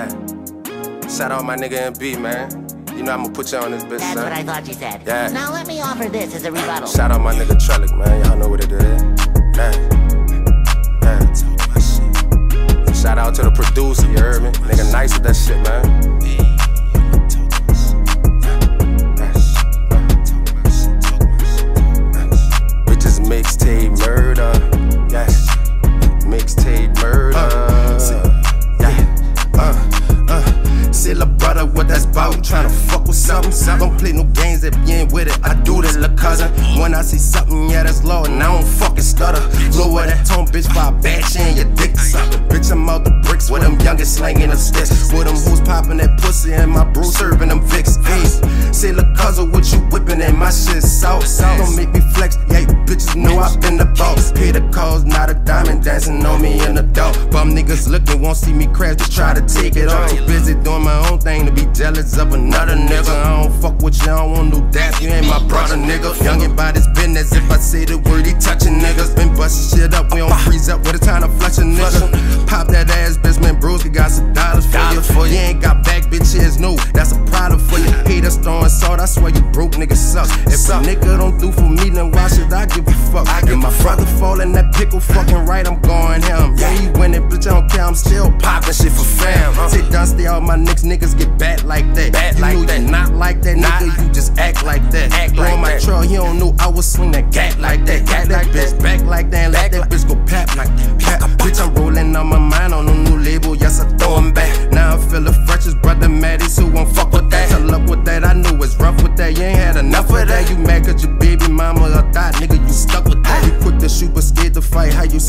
Yeah. Shout out my nigga MB, man. You know I'ma put you on this bitch, That's son. what I thought you said. Yeah. Now let me offer this as a rebuttal. Shout out my nigga Trellick, man. Y'all know what it is. Yeah. Yeah. Shout out to the producer, you heard me? Nigga nice with that shit, man. Say la brother, what that's about? Tryna fuck with something. Don't play no games if you ain't with it. I do this, la cousin. When I see something, yeah, that's low, and I don't fucking stutter. Lower that tone, bitch, by bash in your dick sucker. Bitch, I'm out the bricks with them youngest slanging them sticks. With them who's popping that pussy and my brew serving them Vicks. Hey, say la cousin, what you whipping and my shit salt. Don't make me flex, yeah, you bitches know I've been the boss. Pay the calls, not a diamond dancing on me in the dark. Bum niggas looking, won't see me crash, just try to take it off. Too busy doing my own thing to be jealous of another nigga. I don't fuck with you, I don't want no dash, you ain't my brother, nigga. Youngin' by this business, if I say the word, he touching niggas. Been bustin' shit up, we don't freeze up with a time to flush a nigga. Pop that ass, bitch, man, bros, we got some dollars for you. For you ain't got back, bitch, yes, no, that's a problem Haters throwing salt, I swear you broke niggas suck. If a nigga don't do for me, then why should I give a fuck? If my brother fall in that pickle, fucking right, I'm going him. Yeah, he winning, bitch, I don't care, I'm still poppin' shit for fam. Sit down, stay all my nicks, niggas get bad like that. Bad you like know that. you not like that, nigga, you just act like that. Act like my that. trail, he don't know I was swing that gat like that. Gat that bitch back like that, and let that bitch go pap like that. Bitch, I'm rolling on my mind on a new label, yes, I throw 'em back. Now I feel the freshest brother Maddie, so won't fuck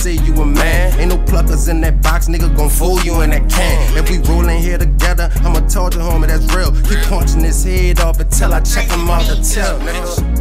say you a man? Ain't no pluckers in that box, nigga, gon' fool you in that can. If we rollin' here together, I'ma talk to homie, that's real. Keep punching his head off until I check him off the tip, nigga.